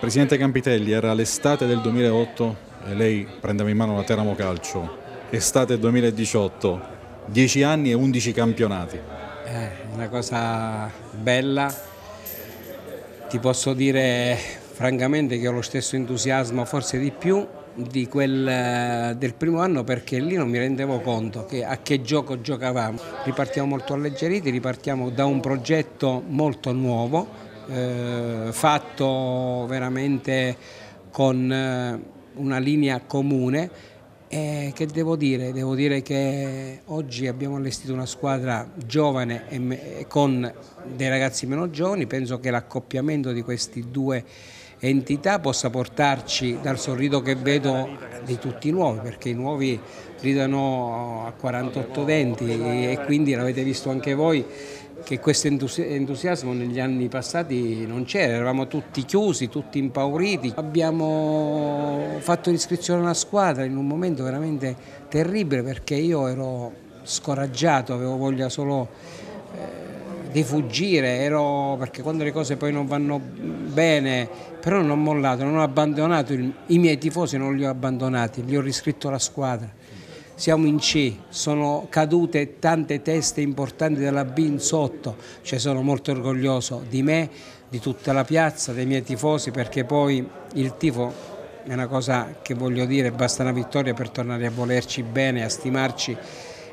Presidente Campitelli, era l'estate del 2008 e lei prendeva in mano la Teramo Calcio. Estate 2018, 10 anni e 11 campionati. È una cosa bella, ti posso dire francamente che ho lo stesso entusiasmo, forse di più, di quel, del primo anno perché lì non mi rendevo conto che a che gioco giocavamo. Ripartiamo molto alleggeriti, ripartiamo da un progetto molto nuovo, eh, fatto veramente con eh, una linea comune e che devo dire? Devo dire che oggi abbiamo allestito una squadra giovane e con dei ragazzi meno giovani, penso che l'accoppiamento di questi due entità possa portarci dal sorriso che vedo di tutti i nuovi, perché i nuovi ridano a 48 denti e quindi l'avete visto anche voi che questo entusiasmo negli anni passati non c'era, eravamo tutti chiusi, tutti impauriti. Abbiamo fatto l'iscrizione alla squadra in un momento veramente terribile perché io ero scoraggiato, avevo voglia solo eh, di fuggire, ero, perché quando le cose poi non vanno bene, però non ho mollato, non ho abbandonato, i miei tifosi non li ho abbandonati, li ho riscritto alla squadra siamo in C, sono cadute tante teste importanti della B in sotto, cioè sono molto orgoglioso di me, di tutta la piazza, dei miei tifosi perché poi il tifo è una cosa che voglio dire, basta una vittoria per tornare a volerci bene, a stimarci.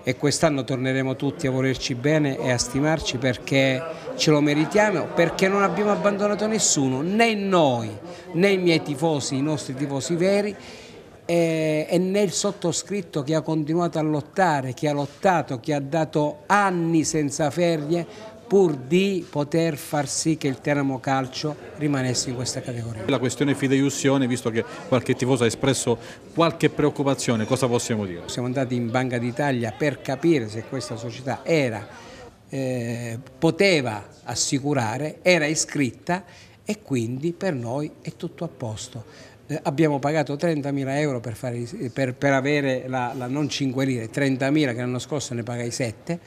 E quest'anno torneremo tutti a volerci bene e a stimarci perché ce lo meritiamo, perché non abbiamo abbandonato nessuno, né noi né i miei tifosi, i nostri tifosi veri e, nel sottoscritto che ha continuato a lottare, che ha lottato, che ha dato anni senza ferie pur di poter far sì che il Teramo Calcio rimanesse in questa categoria. La questione fideiussione, visto che qualche tifoso ha espresso qualche preoccupazione, cosa possiamo dire? Siamo andati in Banca d'Italia per capire se questa società era, eh, poteva assicurare, era iscritta e quindi per noi è tutto a posto. Eh, abbiamo pagato 30.000 euro per, fare, per, per avere la, la, non 5 lire, 30.000 che l'anno scorso ne pagai 7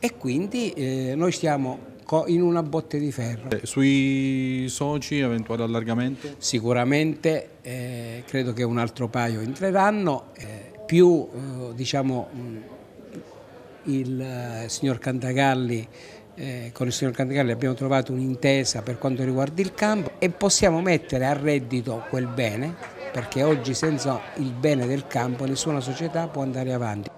e quindi eh, noi stiamo in una botte di ferro. Eh, sui soci, eventuale allargamento? Sicuramente eh, credo che un altro paio entreranno, eh, più eh, diciamo, il signor Cantagalli eh, con il signor Cantagalli abbiamo trovato un'intesa per quanto riguarda il campo e possiamo mettere a reddito quel bene perché oggi senza il bene del campo nessuna società può andare avanti.